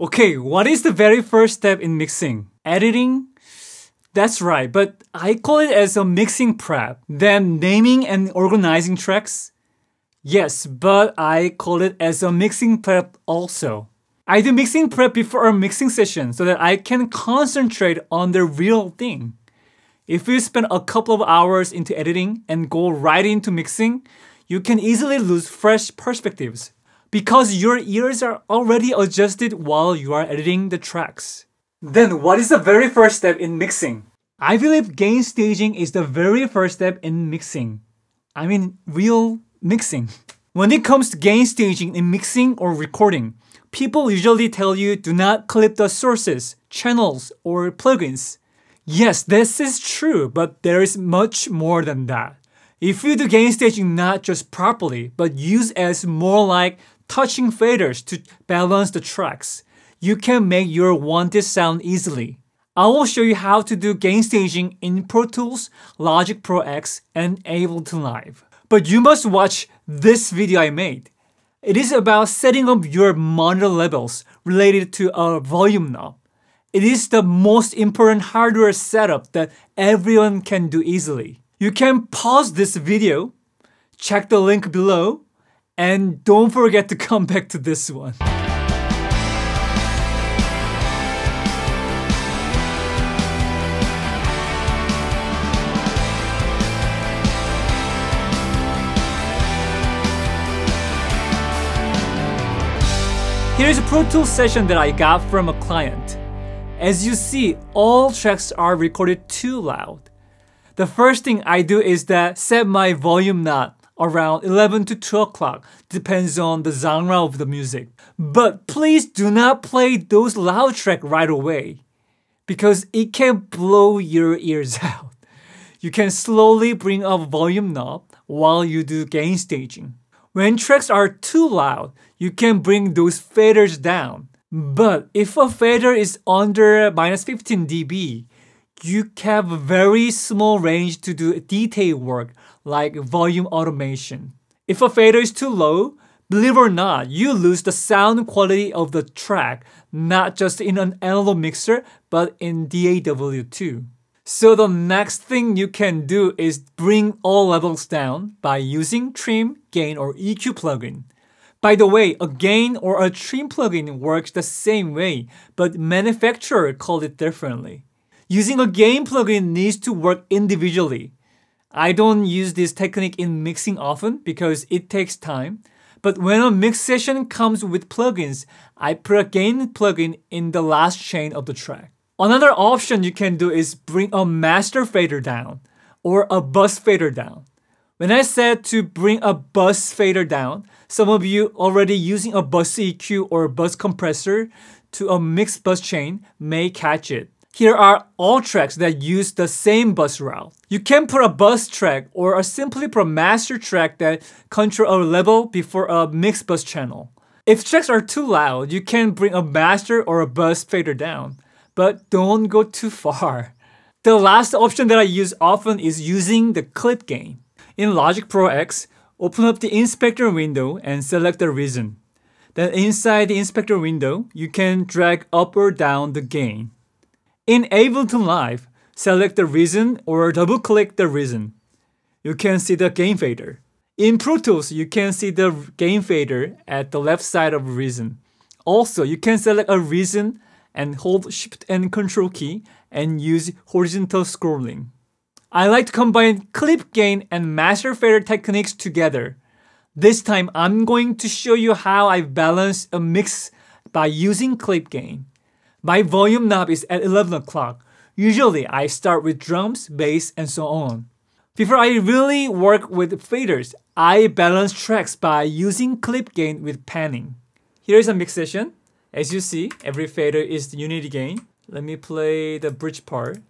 Okay, what is the very first step in mixing? Editing? That's right, but I call it as a mixing prep. Then naming and organizing tracks? Yes, but I call it as a mixing prep also. I do mixing prep before a mixing session so that I can concentrate on the real thing. If you spend a couple of hours into editing and go right into mixing, you can easily lose fresh perspectives because your ears are already adjusted while you are editing the tracks. Then what is the very first step in mixing? I believe gain staging is the very first step in mixing. I mean, real mixing. When it comes to gain staging in mixing or recording, people usually tell you do not clip the sources, channels, or plugins. Yes, this is true, but there is much more than that. If you do gain staging not just properly, but use as more like touching faders to balance the tracks, you can make your wanted sound easily. I will show you how to do gain staging in Pro Tools, Logic Pro X, and Ableton Live. But you must watch this video I made. It is about setting up your monitor levels related to a volume knob. It is the most important hardware setup that everyone can do easily. You can pause this video, check the link below, and don't forget to come back to this one. Here's a Pro Tools session that I got from a client. As you see, all tracks are recorded too loud. The first thing I do is that set my volume knob around 11 to 2 o'clock, depends on the genre of the music. But please do not play those loud tracks right away, because it can blow your ears out. You can slowly bring up volume knob while you do gain staging. When tracks are too loud, you can bring those faders down. But if a fader is under minus 15 dB, you have a very small range to do detail work like volume automation. If a fader is too low, believe or not, you lose the sound quality of the track, not just in an analog mixer, but in DAW too. So the next thing you can do is bring all levels down by using trim, gain, or EQ plugin. By the way, a gain or a trim plugin works the same way, but manufacturer call it differently. Using a gain plugin needs to work individually. I don't use this technique in mixing often because it takes time. But when a mix session comes with plugins, I put a gain plugin in the last chain of the track. Another option you can do is bring a master fader down or a bus fader down. When I said to bring a bus fader down, some of you already using a bus EQ or a bus compressor to a mixed bus chain may catch it. Here are all tracks that use the same bus route. You can put a bus track or a simply put a master track that control a level before a mixed bus channel. If tracks are too loud, you can bring a master or a bus fader down but don't go too far. The last option that I use often is using the clip gain. In Logic Pro X, open up the inspector window and select the reason. Then inside the inspector window, you can drag up or down the gain. In Ableton Live, select the reason or double click the reason. You can see the gain fader. In Pro Tools, you can see the gain fader at the left side of reason. Also, you can select a reason and hold Shift and Control key and use horizontal scrolling. I like to combine clip gain and master fader techniques together. This time I'm going to show you how I balance a mix by using clip gain. My volume knob is at 11 o'clock. Usually I start with drums, bass, and so on. Before I really work with faders, I balance tracks by using clip gain with panning. Here's a mix session. As you see, every fader is the unity gain. Let me play the bridge part.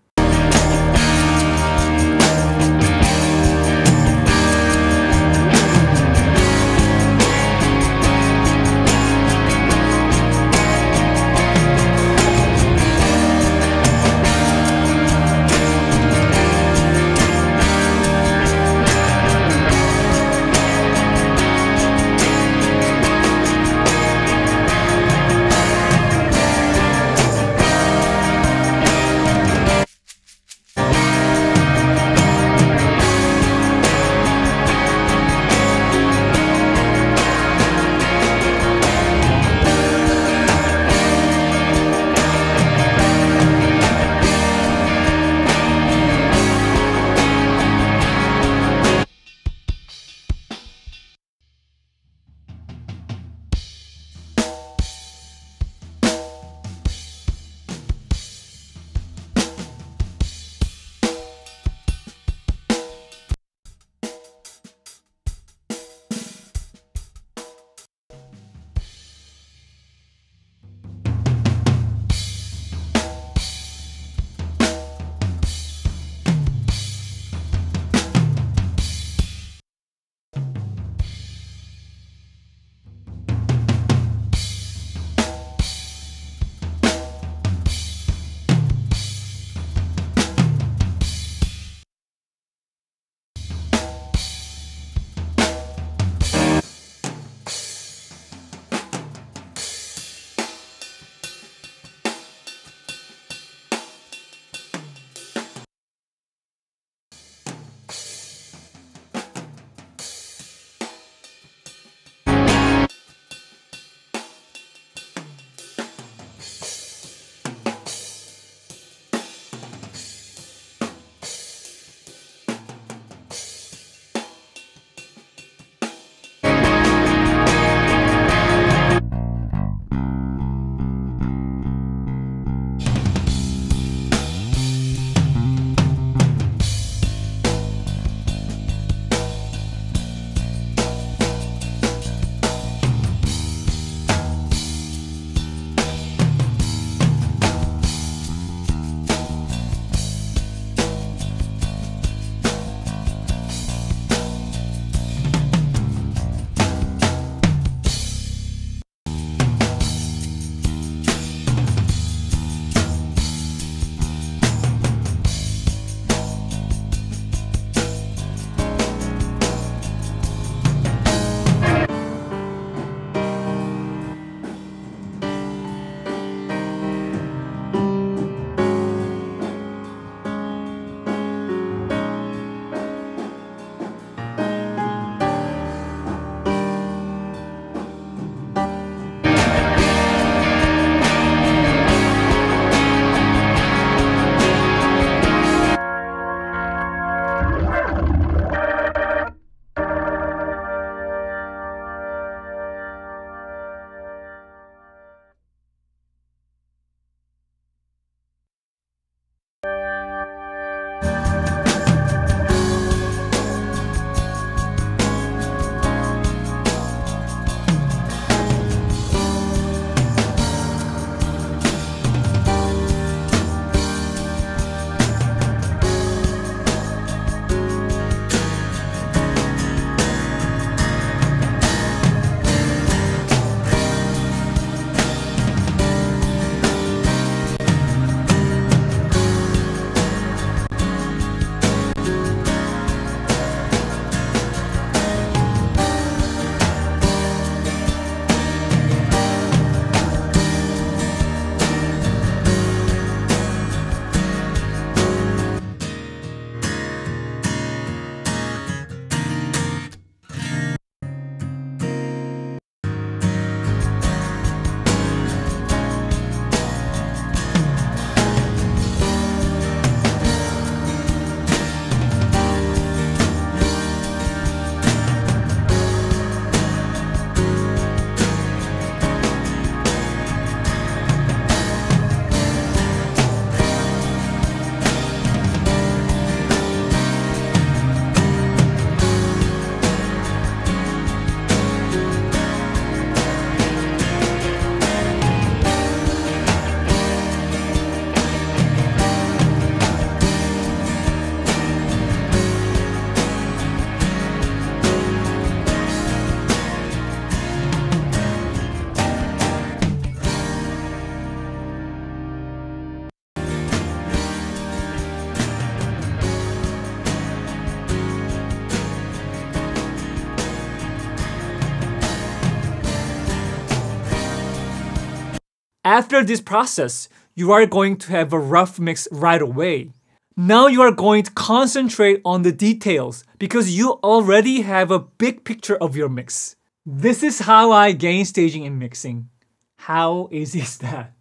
After this process, you are going to have a rough mix right away. Now you are going to concentrate on the details because you already have a big picture of your mix. This is how I gain staging and mixing. How easy is that?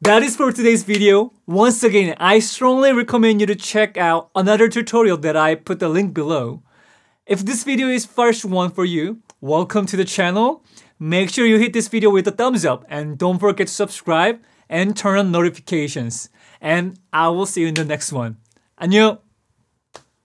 That is for today's video. Once again, I strongly recommend you to check out another tutorial that I put the link below. If this video is first one for you, welcome to the channel. Make sure you hit this video with a thumbs up and don't forget to subscribe and turn on notifications. And I will see you in the next one. 안녕!